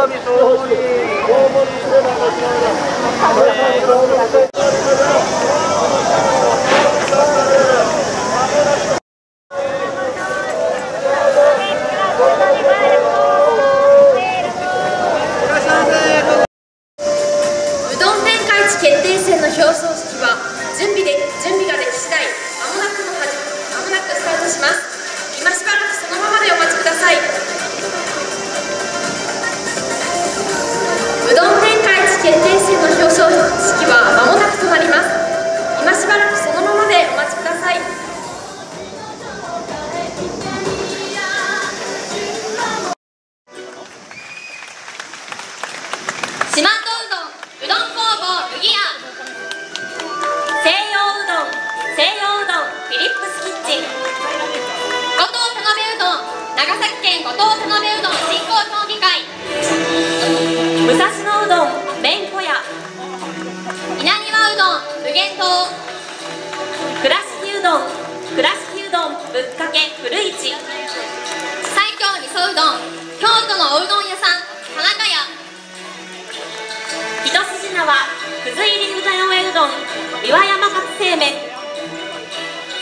大サービス大盛り。大盛りすればあちら崎県五島手延べうどん振興協議会。武蔵野うどん弁小屋。稲庭うどん無限堂。倉敷うどん倉敷うどんぶっかけ古市。西京味噌うどん京都のおうどん屋さん田中屋。一筋縄くず入りうどんうどん岩山勝製麺。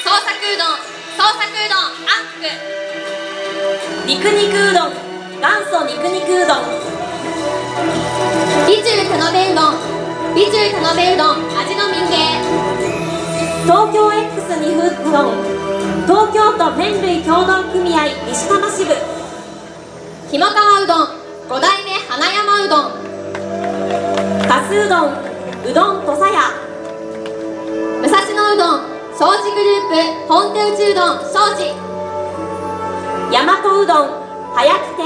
創作うどん創作うどんアップ肉肉うどん。元祖肉肉うどん。美中手延べうどん。美中手延べうどん。味の民芸。東京 X 二風うどん。東京都麺類協同組合西多摩支部。ひもかわうどん。五代目花山うどん。かすうどんうどん土佐屋武蔵野うどん。庄司グループ本手打ちうどん庄司大和うどん早く亭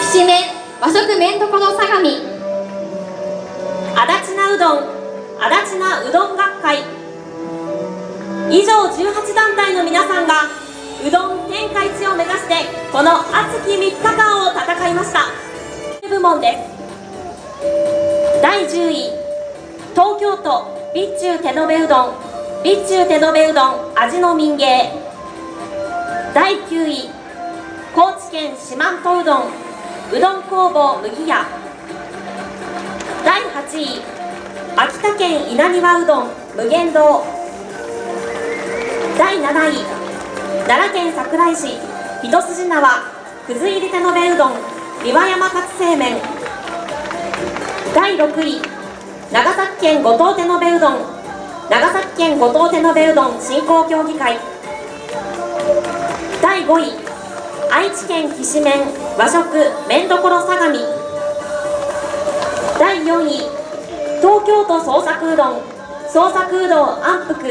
きしめ和食麺どころ相模。足立なうどん足立なうどん学会。以上18団体の皆さんがうどん天下一を目指してこの熱き3日間を戦いました。部門です第10位東京都備中手延べうどん備中手延べうどん味の民芸。第9位高知県四万十うどんうどん工房麦屋。第8位秋田県稲庭うどん無限堂。第7位奈良県桜井市一筋縄くず入り手延べうどん岩山勝製麺。第6位長崎県五島手延べうどん長崎県五島手延べうどん振興協議会。第5位愛知県きしめん和食麺どころ相模。第4位東京都創作うどん創作うどん安福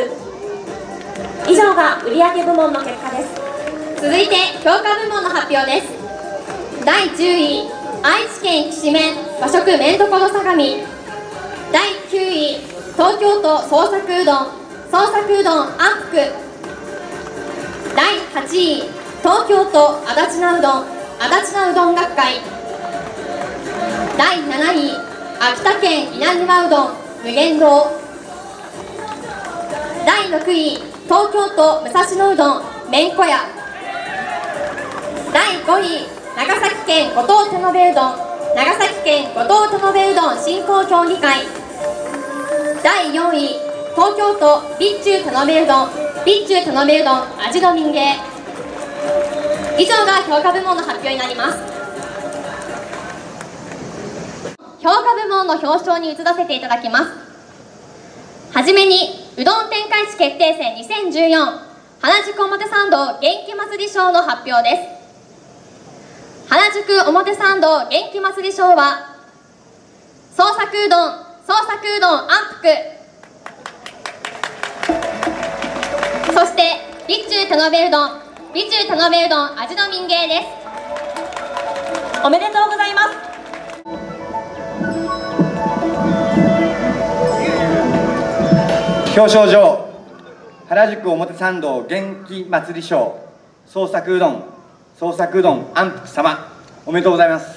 以上が売上部門の結果です。続いて評価部門の発表です。第10位愛知県きしめん和食麺どころ相模。第9位東京都創作うどん創作うどん安福第8位東京都足立菜うどん足立菜うどん学会。第7位秋田県稲庭うどん無限堂。第6位東京都武蔵野うどんめんこ屋第5位長崎県五島手延べうどん。長崎県五島手延べうどん振興協議会。第4位東京都備中手延べうどん。備中手延べうどん味の民芸。以上が評価部門の発表になります。評価部門の表彰に移らせていただきます。はじめにうどん天下一決定戦2014原宿表参道元気祭り賞の発表です。原宿表参道元気祭り賞は創作うどん創作うどん安福そして備中手延べうどん備中手延べうどん味の民芸です。おめでとうございます。表彰状。原宿表参道元気祭り賞創作うどん。創作うどん安福様。おめでとうございます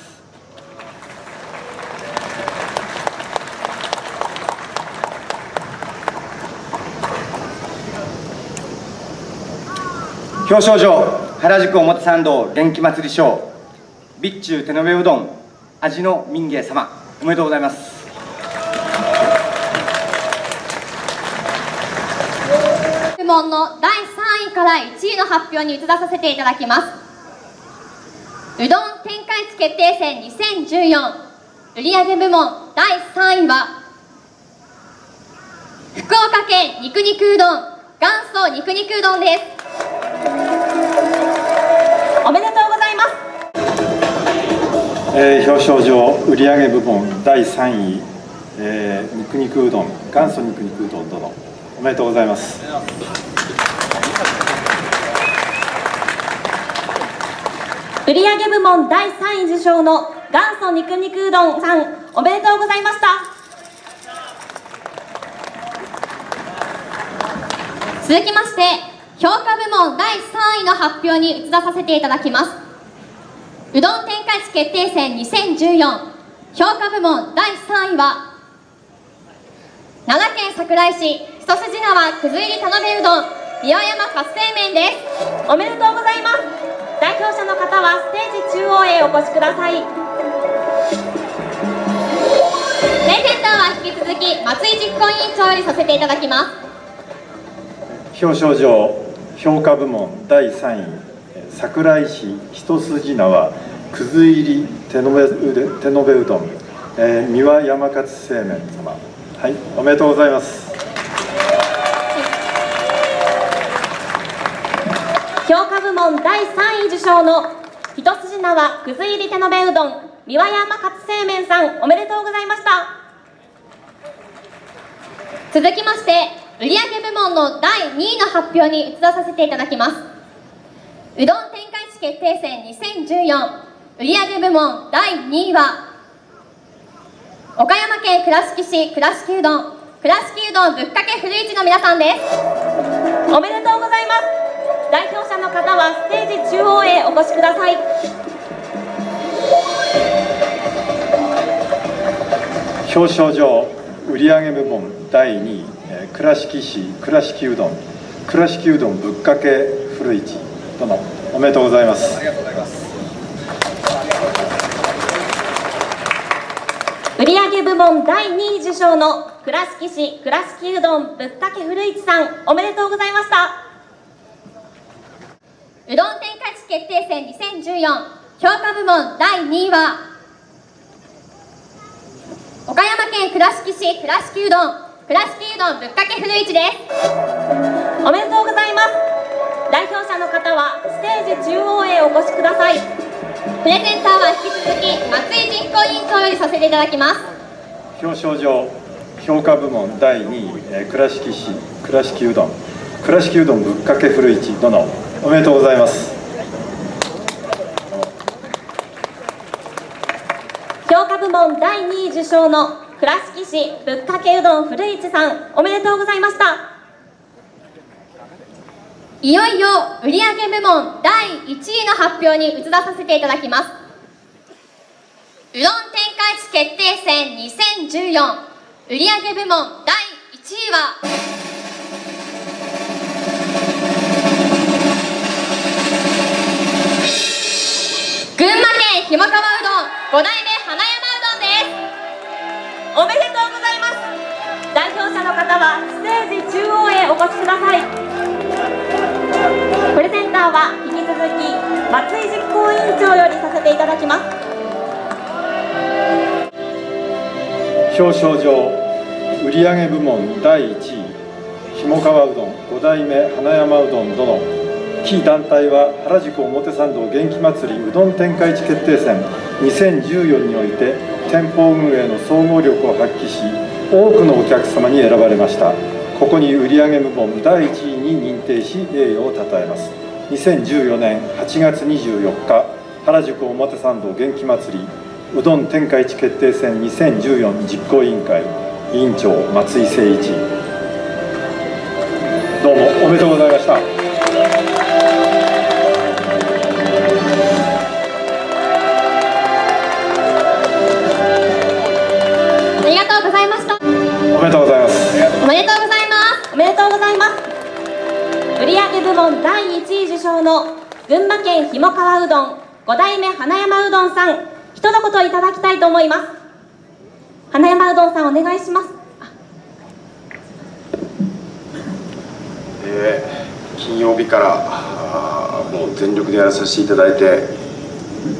表彰状原宿表参道元気祭り賞備中手延べうどん味の民芸様おめでとうございます。部門の第3位から1位の発表に移らさせていただきます。うどん天下一決定戦2014売上部門第3位は福岡県肉肉うどん元祖肉肉うどんです。えー表彰状売上部門第3位、えー肉肉うどん元祖肉肉うどん殿おめでとうございます。売上部門第3位受賞の元祖肉肉うどんさんおめでとうございました。続きまして評価部門第3位の発表に移らさせていただきます。うどん天下一決定戦2014評価部門第3位は奈良県桜井市。一筋縄くず入り頼めうどん。岩山活性麺です。おめでとうございます。代表者の方はステージ中央へお越しください。プレゼンターは引き続き松井実行委員長よりさせていただきます。表彰状評価部門第3位。桜井市一筋縄くず入り手延べうで手延べうどん、えー三輪山勝製麺様。はいおめでとうございます。評価部門第3位受賞の一筋縄くず入り手延べうどん三輪山勝製麺さんおめでとうございました。続きまして売上部門の第2位の発表に移らさせていただきます。うどん天下一決定戦2014売上部門第2位は岡山県倉敷市倉敷うどん倉敷うどんぶっかけ古市の皆さんです。おめでとうございます。代表者の方はステージ中央へお越しください。表彰状売上部門第2位、えー倉敷市倉敷うどん倉敷うどんぶっかけ古市殿おめでとうございます。売上部門第2位受賞の倉敷市倉敷うどんぶっかけ古市さんおめでとうございました。うどん天下一決定戦2014評価部門第2位は岡山県倉敷市倉敷うどん倉敷うどんぶっかけ古市です。おめでとうございます代表者の方はステージ中央へお越しください。プレゼンターは引き続き松井実行委員長よりさせていただきます。表彰状評価部門第2位、えー倉敷市倉敷うどん。倉敷うどんぶっかけ古市殿。おめでとうございます。評価部門第2位受賞の倉敷市ぶっかけうどん古市さんおめでとうございましたいよいよ売上部門第1位の発表に移らさせていただきます。うどん天下一決定戦2014売上部門第1位は？群馬県ひもかわうどん。5代目花山うどんです。おめでとうございます。代表者の方はステージ中央へお越しください。だきます。表彰状売上部門第1位ひもかわうどん5代目花山うどん殿。キー団体は原宿表参道元気祭りうどん天下一決定戦。2014において店舗運営の総合力を発揮し多くのお客様に選ばれました。ここに売上部門第1位に認定し栄誉をたたえます。2014年8月24日原宿表参道元気祭りうどん天下一決定戦2014実行委員会委員長松井誠一。どうもおめでとうございました。ありがとうございました。おめでとうございます。おめでとうございます。おめでとうございます。売上部門第1位受賞の群馬県ひもかわうどん5代目花山うどんさん一言いただきたいと思います。花山うどんさんお願いします。えー金曜日からもう全力でやらさせていただいて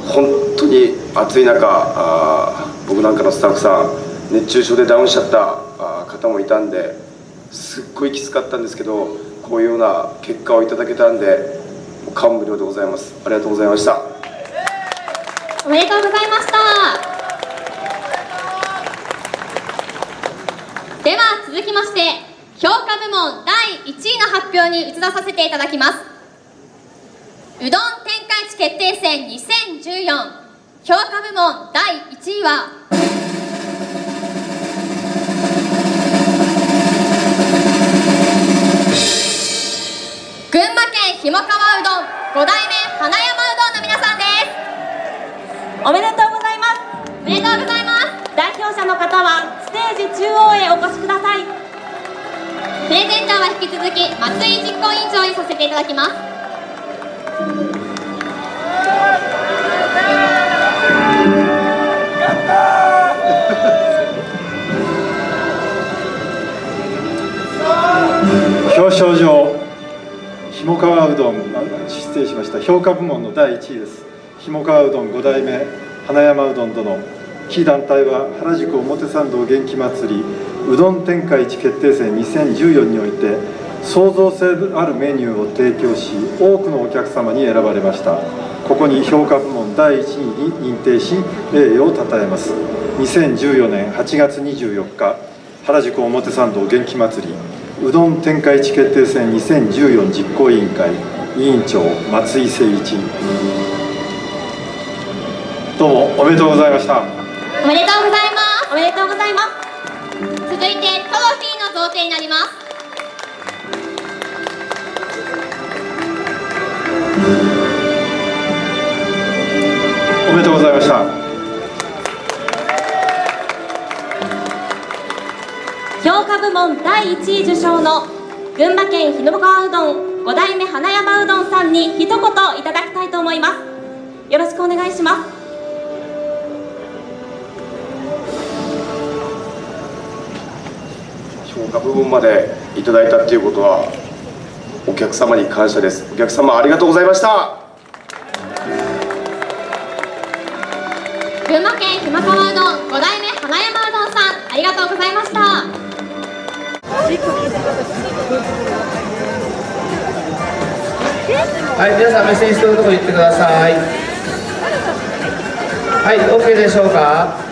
本当に暑い中あ僕なんかのスタッフさん熱中症でダウンしちゃった方もいたんですっごいきつかったんですけどこういうような結果をいただけたんで感無量でございます。ありがとうございました。おめでとうございました。では続きまして評価部門第1位の発表に移らさせていただきます。うどん天下一決定戦2014評価部門第1位は群馬県ひもかわうどん5代目花山おめでとうございます。おめでとうございます。代表者の方はステージ中央へお越しください。プレゼンターは引き続き松井実行委員長にさせていただきます。表彰状ひもかわうどんあ失礼しました。評価部門の第1位ですひもかわうどん5代目花山うどん殿。キー団体は原宿表参道元気祭りうどん天下一決定戦2014において創造性あるメニューを提供し多くのお客様に選ばれました。ここに評価部門第1位に認定し栄誉をたたえます。2014年8月24日原宿表参道元気祭りうどん天下一決定戦2014実行委員会委員長松井誠一。どうもおめでとうございました。おめでとうございまおめでとうございます。す続いてトロフィーの贈呈になります。おめでとうございました。評価部門第1位受賞の群馬県日野川うどん5代目花山うどんさんに一言いただきたいと思います。よろしくお願いします評価部分までいただいたっていうことはお客様に感謝ですお客様ありがとうございました群馬県ひまかわうどん5代目花山うどんさんありがとうございましたはい、皆さん目線してるところ行ってください。はい、OK でしょうか？